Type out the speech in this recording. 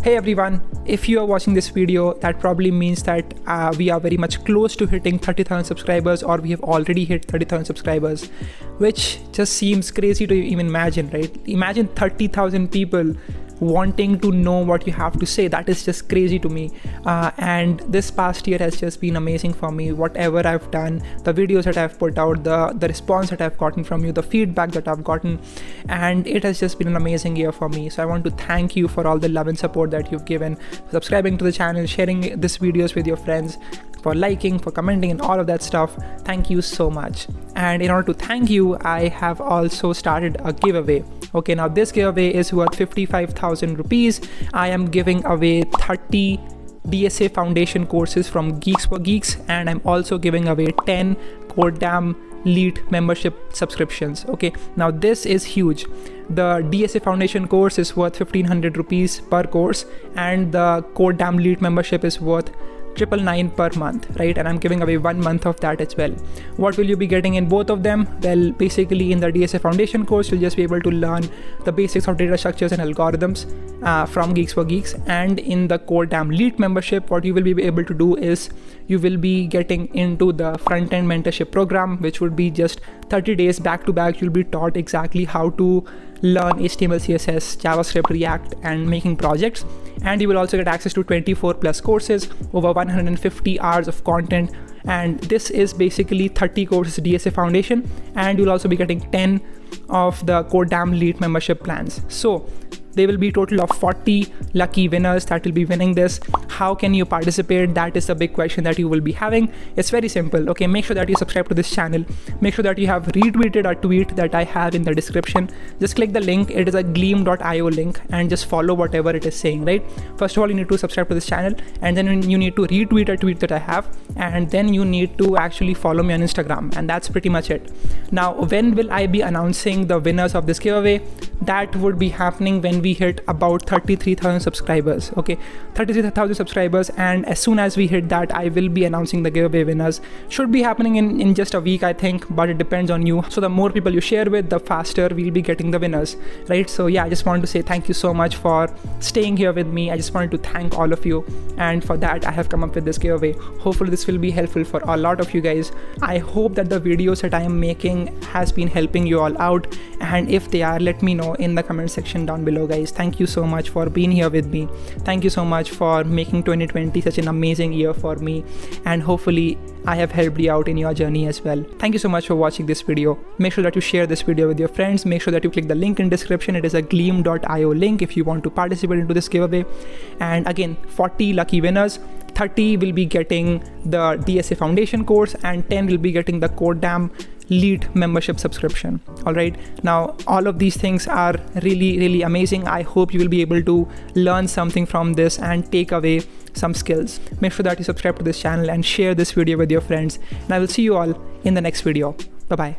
Hey everyone, if you are watching this video, that probably means that uh, we are very much close to hitting 30,000 subscribers or we have already hit 30,000 subscribers, which just seems crazy to even imagine, right? Imagine 30,000 people wanting to know what you have to say. That is just crazy to me. Uh, and this past year has just been amazing for me. Whatever I've done, the videos that I've put out, the the response that I've gotten from you, the feedback that I've gotten, and it has just been an amazing year for me. So I want to thank you for all the love and support that you've given, subscribing to the channel, sharing this videos with your friends, for liking, for commenting, and all of that stuff. Thank you so much. And in order to thank you, I have also started a giveaway. Okay, now this giveaway is worth 55,000 rupees. I am giving away 30 DSA foundation courses from Geeks for Geeks, and I'm also giving away 10 Codedamn Leet membership subscriptions. Okay, now this is huge. The DSA Foundation course is worth 1500 rupees per course, and the Code Codedamn Leet membership is worth triple nine per month right? And i'm giving away one month of that as well. What will you be getting in both of them? Well basically in the dsa foundation course you'll just be able to learn the basics of data structures and algorithms uh, from geeks for geeks. And in the Codedamn leet membership what you will be able to do is you will be getting into the front end mentorship program which would be just 30 days back to back. You'll be taught exactly how to learn HTML, CSS, JavaScript, React, and making projects. And you will also get access to 24 plus courses, over 150 hours of content. And this is basically 30 courses DSA Foundation. And you'll also be getting 10 of the Codedamn Leet membership plans. So there will be total of 40 lucky winners that will be winning this. How can you participate? That is the big question that you will be having. It's very simple okay? Make sure that you subscribe to this channel. Make sure that you have retweeted a tweet that i have in the description. Just click the link. It is a gleam.io link and just follow whatever it is saying right? First of all you need to subscribe to this channel and then you need to retweet a tweet that i have and then you need to actually follow me on instagram and that's pretty much it. Now when will i be announcing the winners of this giveaway that would be happening when we hit about 33,000 subscribers. Okay, 33,000 subscribers, and as soon as we hit that, I will be announcing the giveaway winners. Should be happening in, in just a week, I think, but it depends on you. So, the more people you share with, the faster we'll be getting the winners, right? So, yeah, I just wanted to say thank you so much for staying here with me. I just wanted to thank all of you, and for that, I have come up with this giveaway. Hopefully, this will be helpful for a lot of you guys. I hope that the videos that I am making has been helping you all out, and if they are, let me know in the comment section down below, guys thank you so much for being here with me thank you so much for making 2020 such an amazing year for me and hopefully I have helped you out in your journey as well. Thank you so much for watching this video. Make sure that you share this video with your friends. Make sure that you click the link in description. It is a gleam.io link if you want to participate into this giveaway. And again, 40 lucky winners. 30 will be getting the DSA Foundation course and 10 will be getting the Codedamn leet membership subscription. All right. Now all of these things are really really amazing. I hope you will be able to learn something from this and take away some skills. Make sure that you subscribe to this channel and share this video with your friends. And i will see you all in the next video. Bye bye